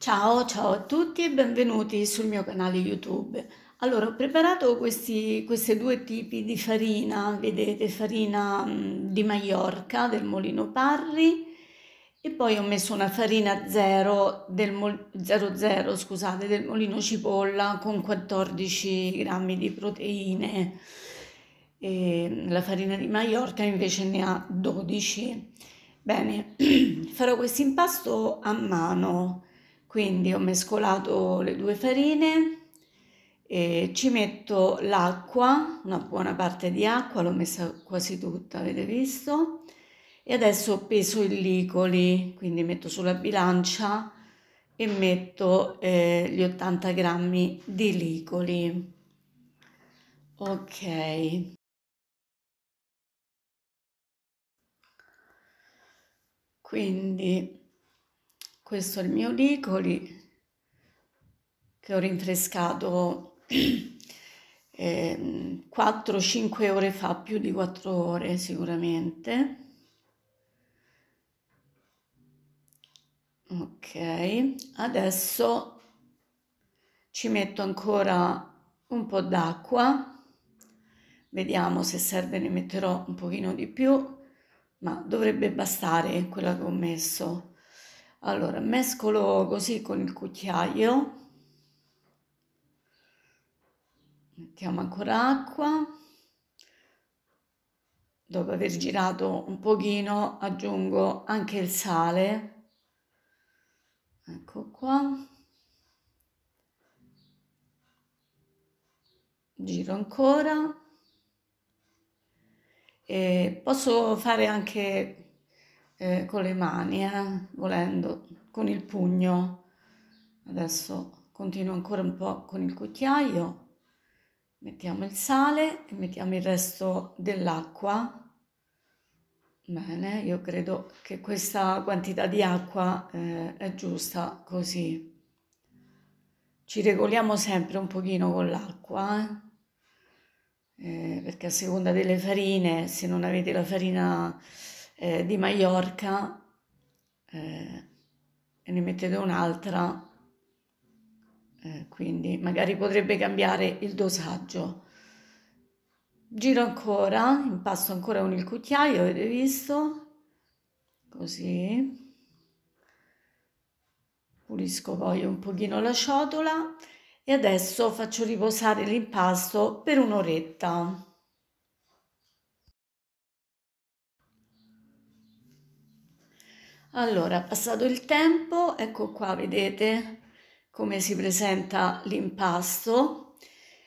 Ciao, ciao a tutti e benvenuti sul mio canale YouTube. Allora, ho preparato questi, questi due tipi di farina, vedete, farina mm, di Maiorca del Molino Parri e poi ho messo una farina 0 del 00, scusate, del Molino Cipolla con 14 grammi di proteine. E la farina di Maiorca invece ne ha 12. Bene, farò questo impasto a mano quindi ho mescolato le due farine e ci metto l'acqua, una buona parte di acqua, l'ho messa quasi tutta, avete visto? E adesso peso i licoli, quindi metto sulla bilancia e metto eh, gli 80 grammi di licoli. Ok. Quindi questo è il mio Licoli che ho rinfrescato eh, 4-5 ore fa, più di 4 ore sicuramente. Ok, adesso ci metto ancora un po' d'acqua, vediamo se serve ne metterò un pochino di più, ma dovrebbe bastare quella che ho messo. Allora, mescolo così con il cucchiaio. Mettiamo ancora acqua. Dopo aver girato un pochino aggiungo anche il sale. Ecco qua. Giro ancora. E posso fare anche eh, con le mani, eh, volendo, con il pugno. Adesso continuo ancora un po' con il cucchiaio, mettiamo il sale e mettiamo il resto dell'acqua. Bene, io credo che questa quantità di acqua eh, è giusta così. Ci regoliamo sempre un pochino con l'acqua, eh? Eh, perché a seconda delle farine, se non avete la farina eh, di Maiorca eh, e ne mettete un'altra, eh, quindi magari potrebbe cambiare il dosaggio. Giro ancora, impasto ancora con il cucchiaio, avete visto? Così. Pulisco poi un pochino la ciotola e adesso faccio riposare l'impasto per un'oretta. Allora, passato il tempo, ecco qua, vedete come si presenta l'impasto.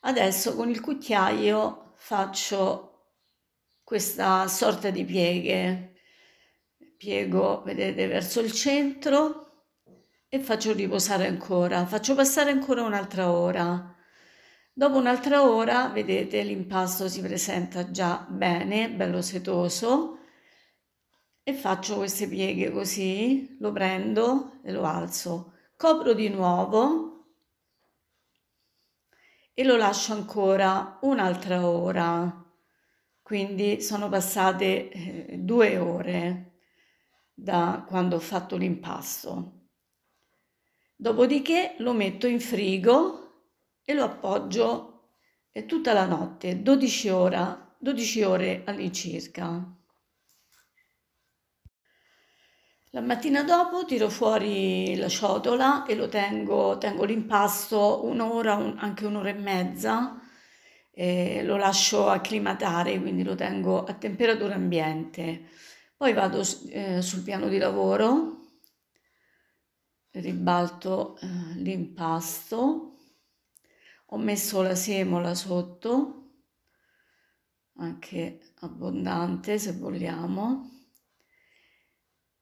Adesso con il cucchiaio faccio questa sorta di pieghe. Piego, vedete, verso il centro e faccio riposare ancora. Faccio passare ancora un'altra ora. Dopo un'altra ora, vedete, l'impasto si presenta già bene, bello setoso e faccio queste pieghe così, lo prendo e lo alzo, copro di nuovo e lo lascio ancora un'altra ora. Quindi sono passate eh, due ore da quando ho fatto l'impasto. Dopodiché lo metto in frigo e lo appoggio eh, tutta la notte, 12 ore, 12 ore all'incirca. La mattina dopo tiro fuori la ciotola e lo tengo, tengo l'impasto un'ora, un, anche un'ora e mezza, e lo lascio acclimatare, quindi lo tengo a temperatura ambiente. Poi vado eh, sul piano di lavoro, ribalto eh, l'impasto, ho messo la semola sotto, anche abbondante se vogliamo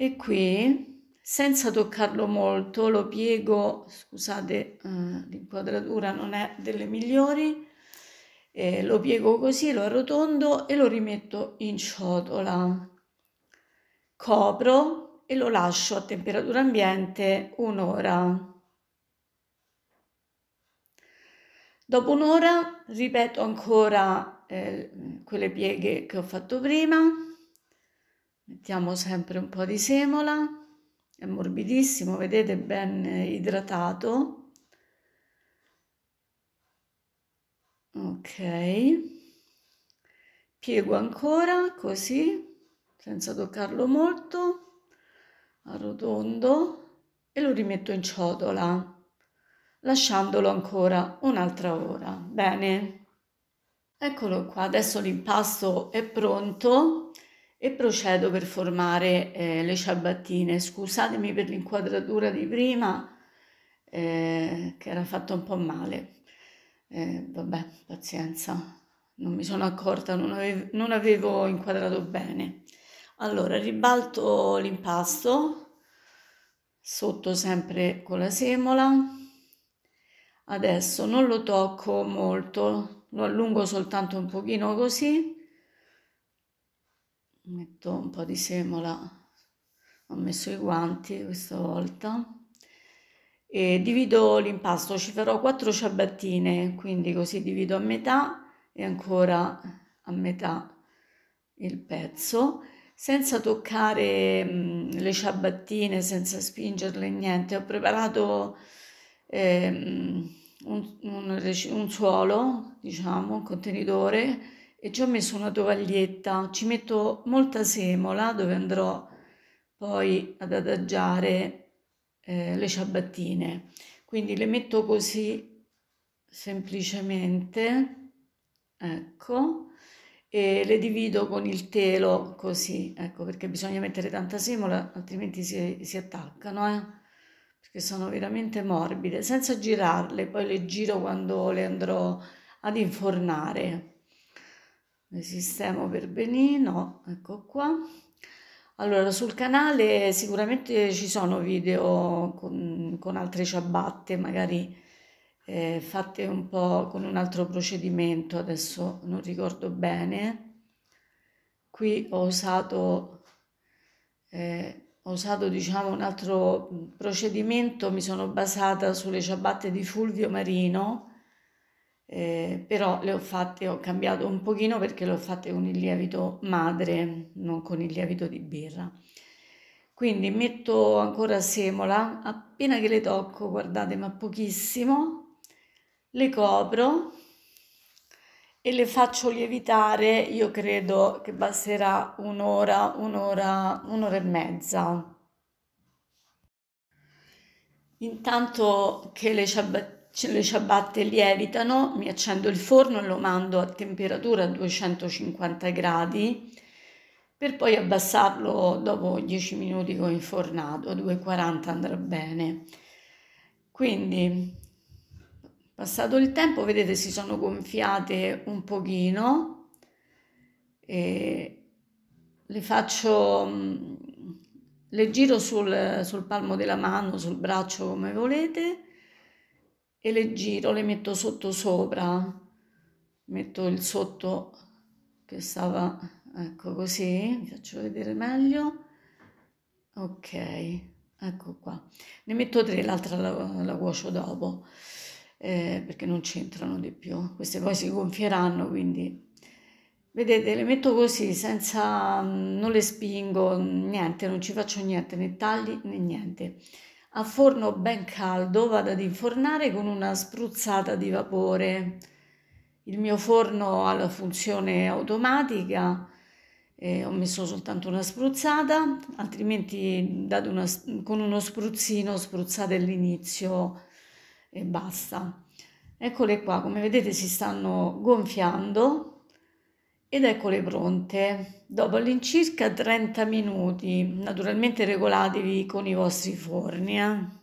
e qui senza toccarlo molto lo piego scusate eh, l'inquadratura non è delle migliori eh, lo piego così, lo arrotondo e lo rimetto in ciotola. Copro e lo lascio a temperatura ambiente un'ora. Dopo un'ora ripeto ancora eh, quelle pieghe che ho fatto prima. Mettiamo sempre un po' di semola, è morbidissimo, vedete, ben idratato. ok. Piego ancora così senza toccarlo molto arrotondo e lo rimetto in ciotola lasciandolo ancora un'altra ora. Bene. Eccolo qua adesso l'impasto è pronto e procedo per formare eh, le ciabattine scusatemi per l'inquadratura di prima eh, che era fatta un po' male eh, vabbè, pazienza, non mi sono accorta, non avevo, non avevo inquadrato bene. Allora, ribalto l'impasto, sotto sempre con la semola. Adesso non lo tocco molto, lo allungo soltanto un pochino così. Metto un po' di semola, ho messo i guanti questa volta e divido l'impasto, ci farò 4 ciabattine, quindi così divido a metà e ancora a metà il pezzo, senza toccare le ciabattine, senza spingerle niente. Ho preparato eh, un, un, un suolo, diciamo, un contenitore e ci ho messo una tovaglietta, ci metto molta semola dove andrò poi ad adagiare eh, le ciabattine. Quindi le metto così semplicemente, ecco, e le divido con il telo così, ecco, perché bisogna mettere tanta semola, altrimenti si, si attaccano, eh? perché sono veramente morbide, senza girarle, poi le giro quando le andrò ad infornare. Le sistemo per benino, ecco qua. Allora, sul canale sicuramente ci sono video con, con altre ciabatte, magari eh, fatte un po' con un altro procedimento, adesso non ricordo bene. Qui ho usato, eh, ho usato diciamo un altro procedimento, mi sono basata sulle ciabatte di Fulvio Marino, eh, però le ho fatte, ho cambiato un pochino perché le ho fatte con il lievito madre, non con il lievito di birra. Quindi metto ancora semola, appena che le tocco, guardate, ma pochissimo, le copro e le faccio lievitare, io credo che basterà un'ora, un'ora, un'ora e mezza. Intanto che le ciabattine le ciabatte lievitano, mi accendo il forno e lo mando a temperatura 250 gradi per poi abbassarlo dopo 10 minuti con il fornato, 240 andrà bene. Quindi, passato il tempo, vedete si sono gonfiate un pochino e le faccio, mm, le giro sul, sul palmo della mano, sul braccio come volete e le giro, le metto sotto sopra, metto il sotto che stava, ecco così, vi faccio vedere meglio, ok, ecco qua, ne metto tre, l'altra la, la cuocio dopo, eh, perché non c'entrano di più, queste poi si gonfieranno, quindi. Vedete, le metto così, senza, non le spingo, niente, non ci faccio niente, né tagli né niente. A forno ben caldo vado ad infornare con una spruzzata di vapore. Il mio forno ha la funzione automatica, eh, ho messo soltanto una spruzzata, altrimenti una, con uno spruzzino spruzzate all'inizio e basta. Eccole qua, come vedete si stanno gonfiando ed eccole pronte. Dopo all'incirca 30 minuti, naturalmente regolatevi con i vostri forni. Eh.